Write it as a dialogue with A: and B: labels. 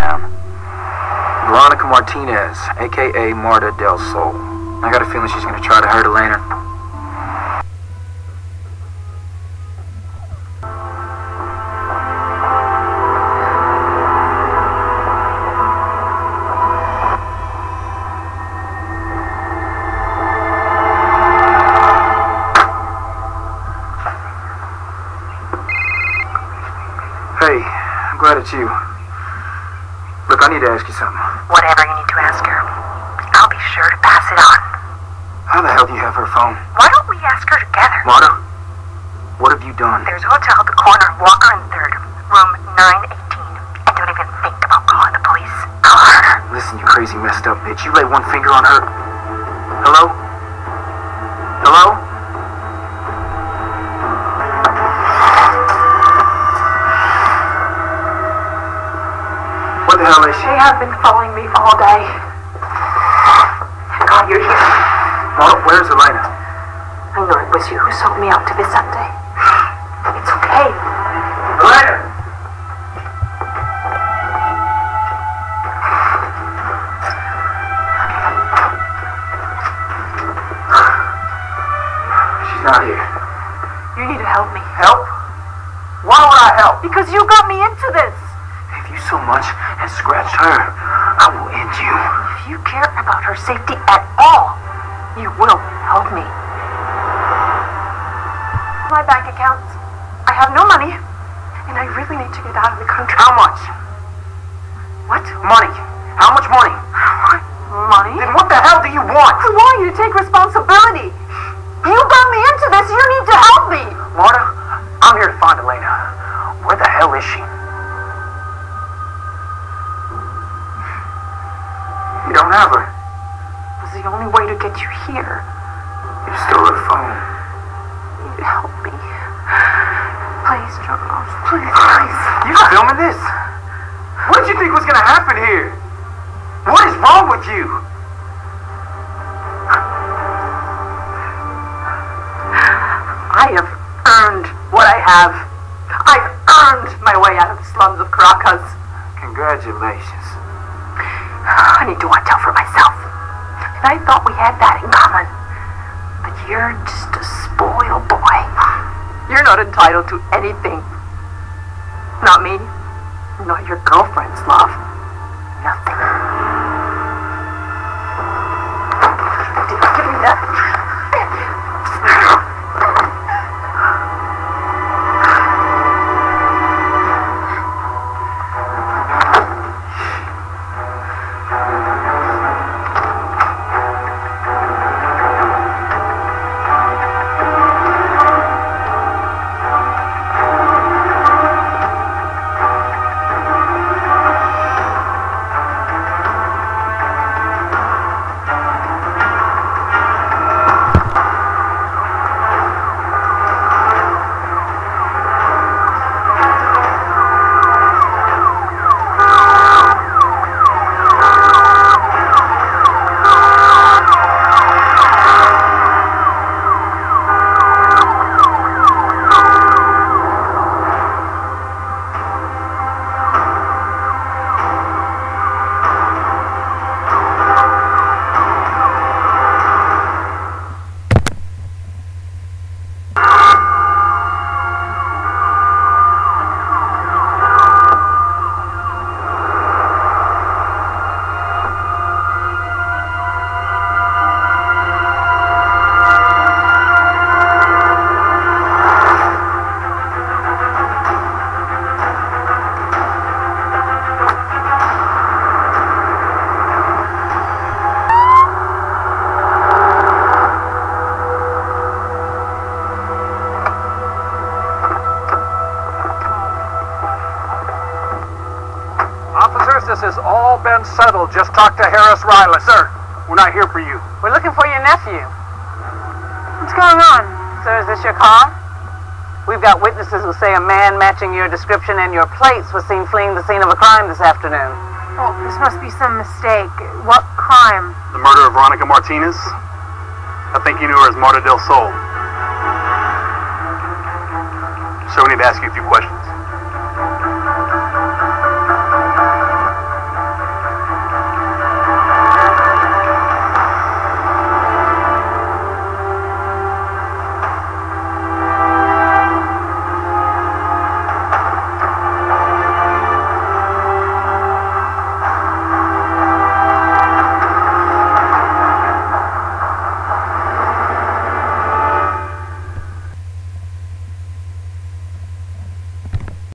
A: town. Veronica Martinez, aka Marta Del Sol. I got a feeling she's gonna try to hurt Elena. Hey, I'm glad it's you. Look, I need to ask you something.
B: Whatever you need to ask her, I'll be sure to pass it on.
A: How the hell do you have her phone?
B: Why don't we ask her together?
A: Marta, what have you done?
B: There's a hotel at the corner of Walker and 3rd, room 918. And don't even think about calling the police. I'll her.
A: Listen, you crazy messed up bitch. You lay one finger on her. Hello?
B: They have been following me all day. Thank God you're here.
A: Where's Elena?
B: I know it was you who sold me out to Vicente. It's okay.
A: Elena! She's not here.
B: You need to help me.
A: Help? Why would I help?
B: Because you got me into this.
A: If you so much as scratched her, I will end you.
B: If you care about her safety at all, you will help me. My bank account. I have no money, and I really need to get out of the country.
A: How much?
B: What?
A: Money. How much money?
B: What? Money?
A: Then what the hell do you want?
B: I want you to take responsibility. You got me into this. You need to help me.
A: Marta, I'm here to find Elena. Where the hell is she? You don't have her.
B: It was the only way to get you here.
A: You stole her phone.
B: You need to help me. Please, Charles. Please, please.
A: You filming this? What did you think was gonna happen here? What is wrong with you?
B: I have earned what I have. I've earned my way out of the slums of Caracas.
A: Congratulations.
B: I need to watch out for myself. And I thought we had that in common. But you're just a spoiled boy. You're not entitled to anything. Not me. Not your girlfriend's love.
C: Officers, this has all been settled. Just talk to Harris Ryland. Sir, we're not here for you.
D: We're looking for your nephew. What's going on? Sir, is this your car? We've got witnesses who say a man matching your description and your plates was seen fleeing the scene of a crime this afternoon.
E: Oh, this must be some mistake. What crime?
C: The murder of Veronica Martinez? I think you knew her as Marta Del Sol. So we need to ask you a few questions.